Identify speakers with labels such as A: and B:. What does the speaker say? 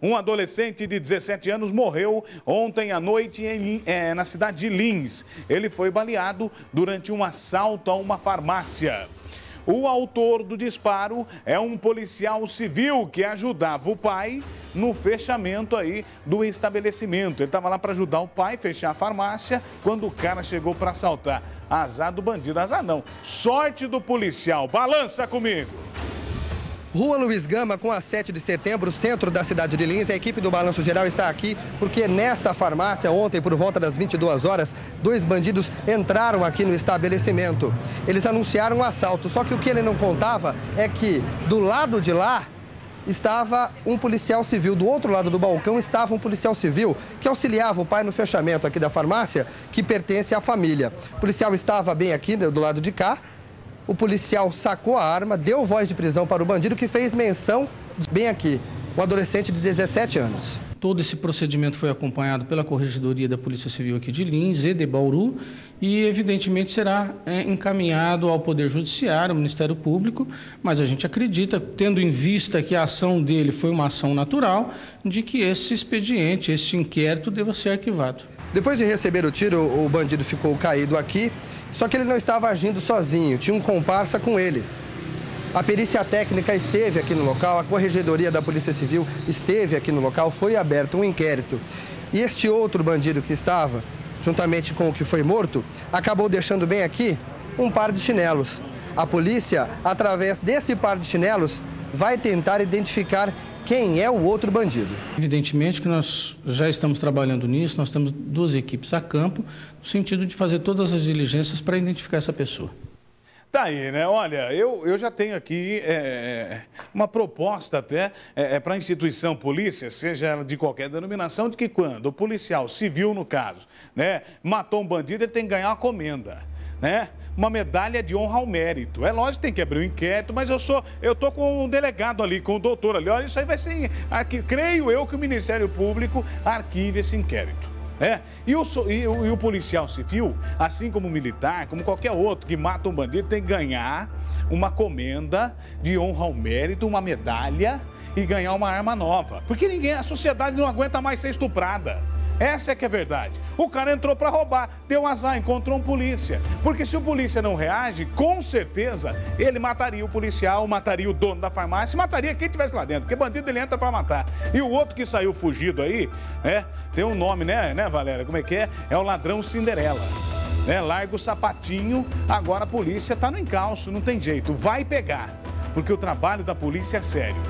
A: Um adolescente de 17 anos morreu ontem à noite em, é, na cidade de Lins. Ele foi baleado durante um assalto a uma farmácia. O autor do disparo é um policial civil que ajudava o pai no fechamento aí do estabelecimento. Ele estava lá para ajudar o pai a fechar a farmácia quando o cara chegou para assaltar. Azar do bandido, azar não. Sorte do policial. Balança comigo.
B: Rua Luiz Gama, com a 7 de setembro, centro da cidade de Lins. A equipe do Balanço Geral está aqui porque nesta farmácia, ontem, por volta das 22 horas, dois bandidos entraram aqui no estabelecimento. Eles anunciaram um assalto, só que o que ele não contava é que do lado de lá estava um policial civil. Do outro lado do balcão estava um policial civil que auxiliava o pai no fechamento aqui da farmácia, que pertence à família. O policial estava bem aqui, do lado de cá, o policial sacou a arma, deu voz de prisão para o bandido que fez menção bem aqui, um adolescente de 17 anos.
C: Todo esse procedimento foi acompanhado pela Corregedoria da Polícia Civil aqui de Lins e de Bauru e, evidentemente, será é, encaminhado ao Poder Judiciário, ao Ministério Público, mas a gente acredita, tendo em vista que a ação dele foi uma ação natural, de que esse expediente, este inquérito, deva ser arquivado.
B: Depois de receber o tiro, o bandido ficou caído aqui só que ele não estava agindo sozinho, tinha um comparsa com ele. A perícia técnica esteve aqui no local, a corregedoria da Polícia Civil esteve aqui no local, foi aberto um inquérito. E este outro bandido que estava, juntamente com o que foi morto, acabou deixando bem aqui um par de chinelos. A polícia, através desse par de chinelos, vai tentar identificar quem é o outro bandido.
C: Evidentemente que nós já estamos trabalhando nisso, nós temos duas equipes a campo, no sentido de fazer todas as diligências para identificar essa pessoa.
A: Tá aí, né? Olha, eu, eu já tenho aqui é, uma proposta até é, é para a instituição polícia, seja de qualquer denominação, de que quando o policial civil, no caso, né, matou um bandido, ele tem que ganhar uma comenda né? Uma medalha de honra ao mérito. É lógico que tem que abrir um inquérito, mas eu sou, eu tô com um delegado ali, com o doutor ali. Olha, isso aí vai ser, aqui, creio eu que o Ministério Público arquive esse inquérito. É, e o, e, o, e o policial civil, assim como o militar, como qualquer outro que mata um bandido, tem que ganhar uma comenda de honra ao mérito, uma medalha e ganhar uma arma nova. Porque ninguém, a sociedade não aguenta mais ser estuprada. Essa é que é verdade. O cara entrou para roubar, deu azar, encontrou um polícia. Porque se o polícia não reage, com certeza ele mataria o policial, mataria o dono da farmácia, mataria quem estivesse lá dentro. Porque bandido ele entra para matar. E o outro que saiu fugido aí, né? Tem um nome, né, né, Valéria? Como é que é? É o ladrão Cinderela. Né? Larga o sapatinho, agora a polícia está no encalço, não tem jeito. Vai pegar, porque o trabalho da polícia é sério.